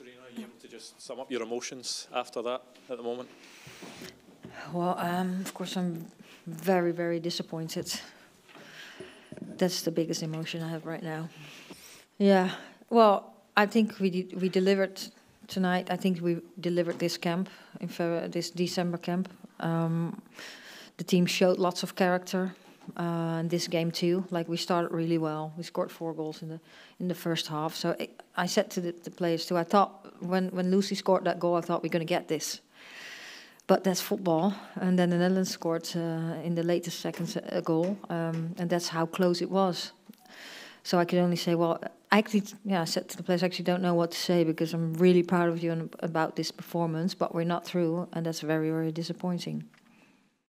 Sarina, are you able to just sum up your emotions after that at the moment? Well, um, of course, I'm very, very disappointed. That's the biggest emotion I have right now. Yeah, well, I think we we delivered tonight. I think we delivered this camp in this December camp. Um, the team showed lots of character uh, this game too. Like we started really well. We scored four goals in the in the first half. So it, I said to the, the players too. I thought when when Lucy scored that goal, I thought we're going to get this. But that's football. And then the Netherlands scored uh, in the latest seconds a goal, um, and that's how close it was. So I could only say, well, I actually, yeah, I said to the players, I actually don't know what to say because I'm really proud of you and about this performance, but we're not through, and that's very, very disappointing.